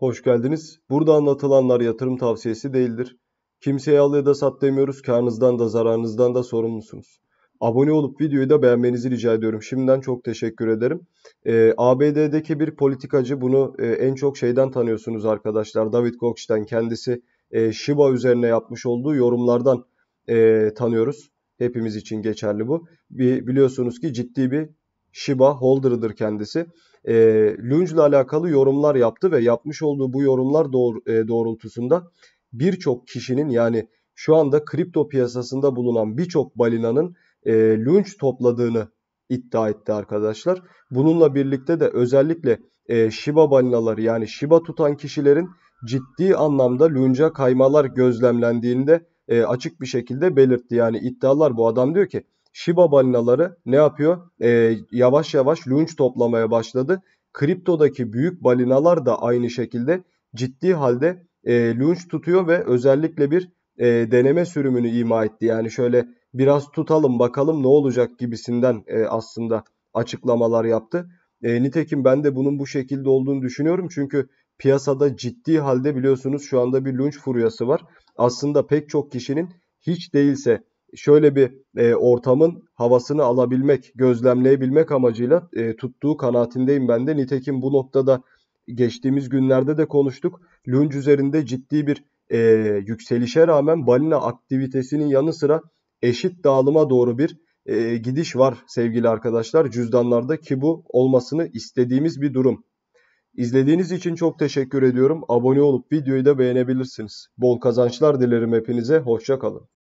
Hoş geldiniz. Burada anlatılanlar yatırım tavsiyesi değildir. Kimseye al ya da sat demiyoruz. Karnınızdan da zararınızdan da sorumlusunuz. Abone olup videoyu da beğenmenizi rica ediyorum. Şimdiden çok teşekkür ederim. Ee, ABD'deki bir politikacı bunu e, en çok şeyden tanıyorsunuz arkadaşlar. David Koch'tan kendisi e, Shiba üzerine yapmış olduğu yorumlardan e, tanıyoruz. Hepimiz için geçerli bu. Bir, biliyorsunuz ki ciddi bir Shiba holder'ıdır kendisi. E, ile alakalı yorumlar yaptı ve yapmış olduğu bu yorumlar doğr e, doğrultusunda birçok kişinin yani şu anda kripto piyasasında bulunan birçok balinanın e, Lunge topladığını iddia etti arkadaşlar. Bununla birlikte de özellikle e, Shiba balinaları yani Shiba tutan kişilerin ciddi anlamda Lunge'a kaymalar gözlemlendiğinde e, açık bir şekilde belirtti. Yani iddialar bu adam diyor ki Shiba balinaları ne yapıyor? E, yavaş yavaş lunch toplamaya başladı. Kriptodaki büyük balinalar da aynı şekilde ciddi halde e, lunch tutuyor ve özellikle bir e, deneme sürümünü ima etti. Yani şöyle biraz tutalım bakalım ne olacak gibisinden e, aslında açıklamalar yaptı. E, nitekim ben de bunun bu şekilde olduğunu düşünüyorum. Çünkü piyasada ciddi halde biliyorsunuz şu anda bir lunch furyası var. Aslında pek çok kişinin hiç değilse şöyle bir e, ortamın havasını alabilmek, gözlemleyebilmek amacıyla e, tuttuğu kanaatindeyim ben de. Nitekim bu noktada geçtiğimiz günlerde de konuştuk. Lunge üzerinde ciddi bir e, yükselişe rağmen balina aktivitesinin yanı sıra eşit dağılıma doğru bir e, gidiş var sevgili arkadaşlar cüzdanlarda ki bu olmasını istediğimiz bir durum. İzlediğiniz için çok teşekkür ediyorum. Abone olup videoyu da beğenebilirsiniz. Bol kazançlar dilerim hepinize. Hoşça kalın.